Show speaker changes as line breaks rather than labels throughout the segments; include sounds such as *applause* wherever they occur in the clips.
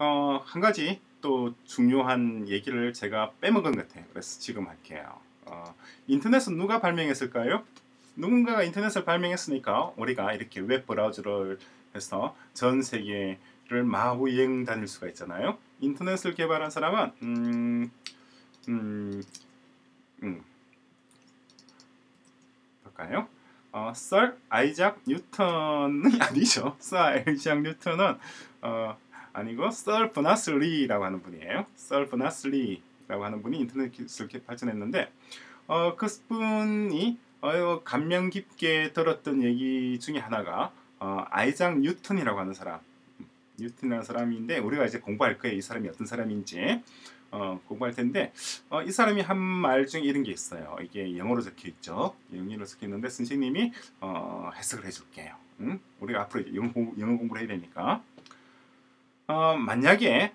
어, 한 가지 또 중요한 얘기를 제가 빼먹은 것 같아요. 그래서 지금 할게요. 어, 인터넷은 누가 발명했을까요? 누군가가 인터넷을 발명했으니까 우리가 이렇게 웹 브라우저를 해서 전 세계를 마구 여행 다닐 수가 있잖아요. 인터넷을 개발한 사람은 음, 음, 음, 볼까요? 어, 썰 아이작 뉴턴이 아니죠. 썰 아이작 뉴턴은 어, 아니고 썰 버나슬리라고 하는 분이에요. 썰 버나슬리라고 하는 분이 인터넷을 발전했는데 어, 그 분이 어, 감명 깊게 들었던 얘기 중에 하나가 어, 아이작 뉴턴이라고 하는 사람 뉴턴이라는 사람인데 우리가 이제 공부할 거예요. 이 사람이 어떤 사람인지 어, 공부할 텐데 어, 이 사람이 한 말 중에 이런 게 있어요. 이게 영어로 적혀 있죠. 영어로 적혀 있는데 선생님이 어, 해석을 해줄게요. 응? 우리가 앞으로 영어, 공부, 영어 공부를 해야 되니까 어, 만약에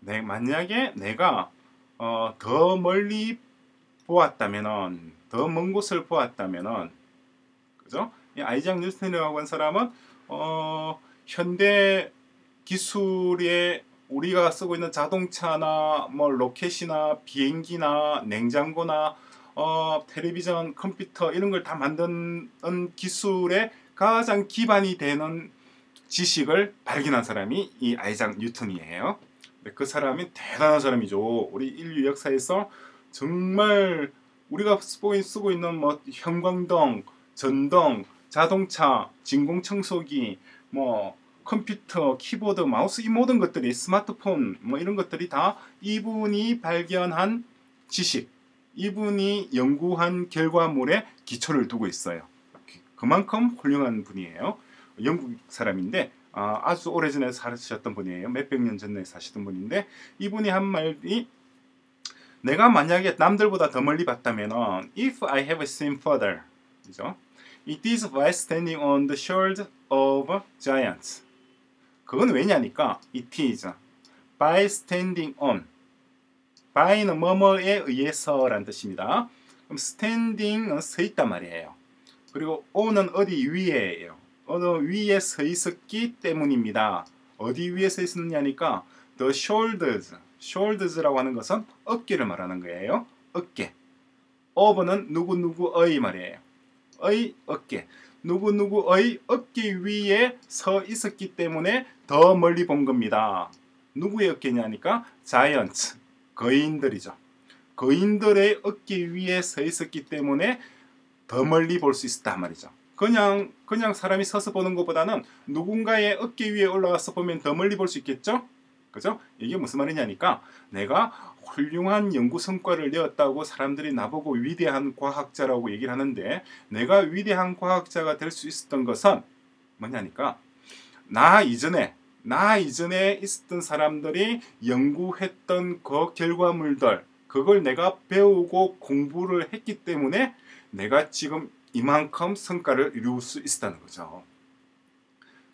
내, 만약에 내가 어, 더 멀리 보았다면은 더 먼 곳을 보았다면은 그죠? 이 아이작 뉴턴이라고 한 사람은 어, 현대 기술의 우리가 쓰고 있는 자동차나 뭐 로켓이나 비행기나 냉장고나 어, 텔레비전, 컴퓨터 이런 걸 다 만드는 기술의 가장 기반이 되는 지식을 발견한 사람이 이 아이작 뉴턴이에요. 그 사람이 대단한 사람이죠. 우리 인류 역사에서 정말 우리가 쓰고 있는 뭐 형광등, 전등, 자동차, 진공청소기, 뭐 컴퓨터, 키보드, 마우스 이 모든 것들이 스마트폰 뭐 이런 것들이 다 이분이 발견한 지식, 이분이 연구한 결과물에 기초를 두고 있어요. 그만큼 훌륭한 분이에요. 영국 사람인데 아, 주 오래전에 사셨던 분이에요. 몇백 년 전에 사시던 분인데 이분이 한 말이 내가 만약에 남들보다 더 멀리 봤다면 if I have seen further 그죠? It is by standing on the shoulders of giants 그건 왜냐니까 it is by standing on by는 뭐뭐에 의해서라는 뜻입니다. 그럼 standing은 서 있단 말이에요. 그리고 on은 어디 위에예요. 어느 위에 서 있었기 때문입니다. 어디 위에 서 있었느냐니까 the shoulders, shoulders라고 하는 것은 어깨를 말하는 거예요. 어깨. of는 누구누구의 말이에요. 의 어깨. 누구누구의 어깨 위에 서 있었기 때문에 더 멀리 본 겁니다. 누구의 어깨냐니까 자이언트, 거인들이죠. 거인들의 어깨 위에 서 있었기 때문에 더 멀리 볼 수 있었단 말이죠. 그냥 그냥 사람이 서서 보는 것보다는 누군가의 어깨 위에 올라가서 보면 더 멀리 볼 수 있겠죠? 그죠? 이게 무슨 말이냐니까 내가 훌륭한 연구 성과를 내었다고 사람들이 나보고 위대한 과학자라고 얘기를 하는데 내가 위대한 과학자가 될 수 있었던 것은 뭐냐니까 나 이전에 나 이전에 있었던 사람들이 연구했던 그 결과물들 그걸 내가 배우고 공부를 했기 때문에 내가 지금 이만큼 성과를 이룰 수 있었다는 거죠.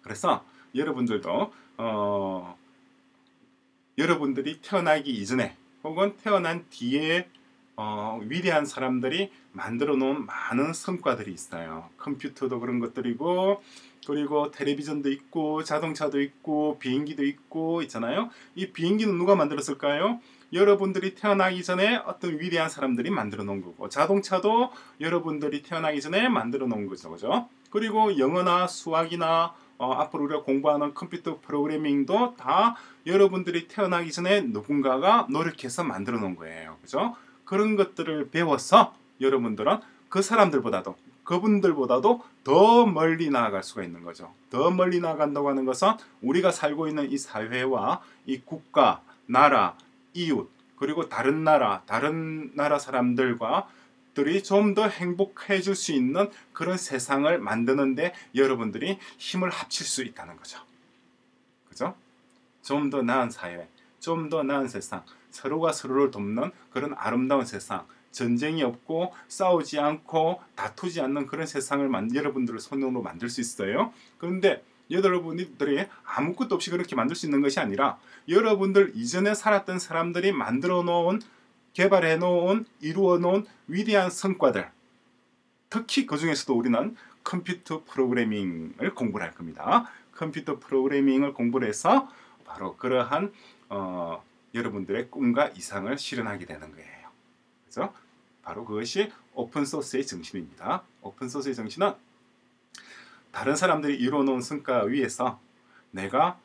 그래서 여러분들도 어, 여러분들이 태어나기 이전에 혹은 태어난 뒤에 어, 위대한 사람들이 만들어 놓은 많은 성과들이 있어요. 컴퓨터도 그런 것들이고 그리고 텔레비전도 있고 자동차도 있고 비행기도 있고 있잖아요. 이 비행기는 누가 만들었을까요? 여러분들이 태어나기 전에 어떤 위대한 사람들이 만들어 놓은 거고 자동차도 여러분들이 태어나기 전에 만들어 놓은 거죠. 그죠? 그리고 영어나 수학이나 어, 앞으로 우리가 공부하는 컴퓨터 프로그래밍도 다 여러분들이 태어나기 전에 누군가가 노력해서 만들어 놓은 거예요. 그죠? 그런 것들을 배워서 여러분들은 그 사람들보다도 그분들보다도 더 멀리 나아갈 수가 있는 거죠. 더 멀리 나아간다고 하는 것은 우리가 살고 있는 이 사회와 이 국가, 나라, 이웃, 그리고 다른 나라, 다른 나라 사람들과 들이 좀 더 행복해질 수 있는 그런 세상을 만드는데 여러분들이 힘을 합칠 수 있다는 거죠. 그죠? 좀 더 나은 사회, 좀 더 나은 세상, 서로가 서로를 돕는 그런 아름다운 세상, 전쟁이 없고 싸우지 않고 다투지 않는 그런 세상을 만, 여러분들을 손으로 만들 수 있어요. 그런데 여러분들이 아무것도 없이 그렇게 만들 수 있는 것이 아니라 여러분들 이전에 살았던 사람들이 만들어 놓은 개발해 놓은 이루어 놓은 위대한 성과들 특히 그 중에서도 우리는 컴퓨터 프로그래밍을 공부를 할 겁니다. 컴퓨터 프로그래밍을 공부를 해서 바로 그러한 어, 여러분들의 꿈과 이상을 실현하게 되는 거예요. 그래서 바로 그것이 오픈 소스의 정신입니다. 오픈 소스의 정신은 다른 사람들이 이루어놓은 성과 위에서 내가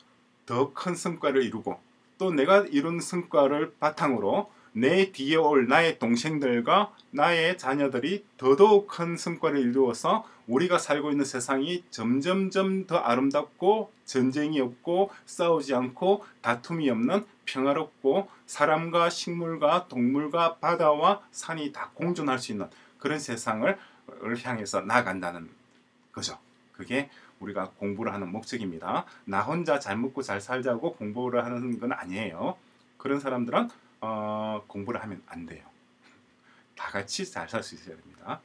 더 큰 성과를 이루고 또 내가 이룬 성과를 바탕으로 내 뒤에 올 나의 동생들과 나의 자녀들이 더더욱 큰 성과를 이루어서 우리가 살고 있는 세상이 점점점 더 아름답고 전쟁이 없고 싸우지 않고 다툼이 없는 평화롭고 사람과 식물과 동물과 바다와 산이 다 공존할 수 있는 그런 세상을 향해서 나간다는 거죠. 그게 우리가 공부를 하는 목적입니다. 나 혼자 잘 먹고 잘 살자고 공부를 하는 건 아니에요. 그런 사람들은 어, 공부를 하면 안 돼요. *laughs* 다 같이 잘 살 수 있어야 됩니다.